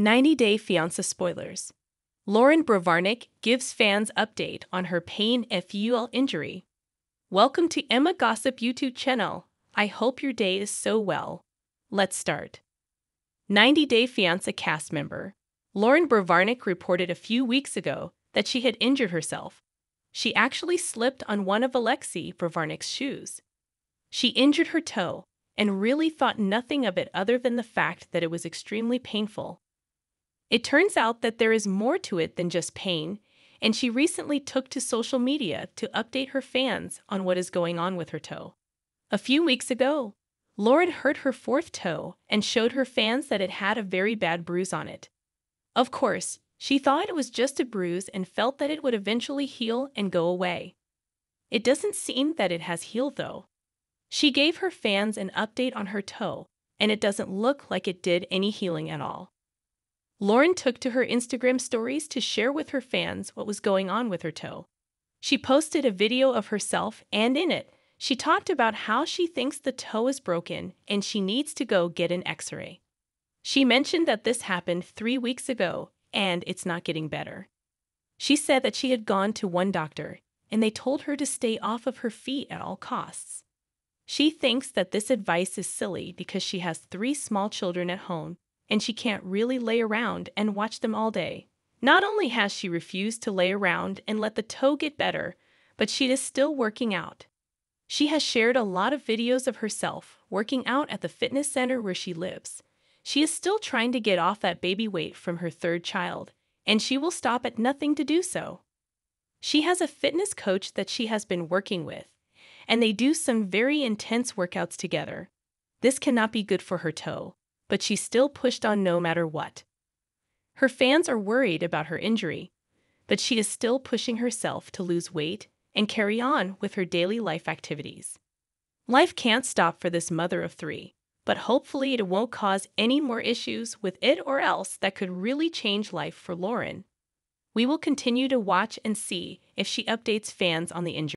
90 Day Fiancé spoilers. Loren Brovarnik gives fans update on her pain FUL injury. Welcome to Emma Gossip YouTube channel. I hope your day is so well. Let's start. 90 Day Fiancé cast member Loren Brovarnik reported a few weeks ago that she had injured herself. She actually slipped on one of Alexei Brovarnik's shoes. She injured her toe and really thought nothing of it other than the fact that it was extremely painful. It turns out that there is more to it than just pain, and she recently took to social media to update her fans on what is going on with her toe. A few weeks ago, Loren hurt her fourth toe and showed her fans that it had a very bad bruise on it. Of course, she thought it was just a bruise and felt that it would eventually heal and go away. It doesn't seem that it has healed, though. She gave her fans an update on her toe, and it doesn't look like it did any healing at all. Loren took to her Instagram stories to share with her fans what was going on with her toe. She posted a video of herself, and in it, she talked about how she thinks the toe is broken and she needs to go get an x ray. She mentioned that this happened three weeks ago and it's not getting better. She said that she had gone to one doctor and they told her to stay off of her feet at all costs. She thinks that this advice is silly because she has three small children at home and she can't really lay around and watch them all day. Not only has she refused to lay around and let the toe get better, but she is still working out. She has shared a lot of videos of herself working out at the fitness center where she lives. She is still trying to get off that baby weight from her third child, and she will stop at nothing to do so. She has a fitness coach that she has been working with, and they do some very intense workouts together. This cannot be good for her toe, but she still pushed on no matter what. Her fans are worried about her injury, but she is still pushing herself to lose weight and carry on with her daily life activities. Life can't stop for this mother of three, but hopefully it won't cause any more issues with it or else that could really change life for Loren. We will continue to watch and see if she updates fans on the injury.